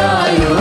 Jaya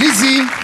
Lizzie.